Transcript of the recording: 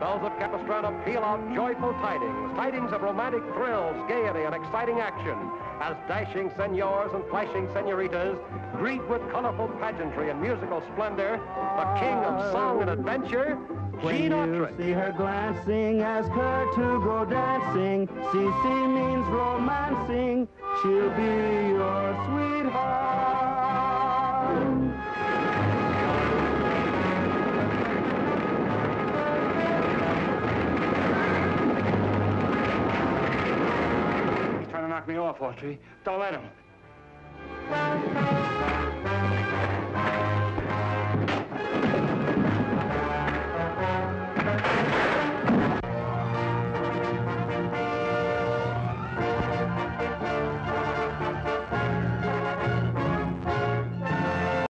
bells of Capistrano peal out joyful tidings, tidings of romantic thrills, gaiety, and exciting action, as dashing senors and flashing senoritas greet with colorful pageantry and musical splendor the king of song and adventure, When Gene you Autry. see her glancing, ask her to go dancing. CC means romancing. She'll be your sweetheart. knock me off, Autry. Don't let him.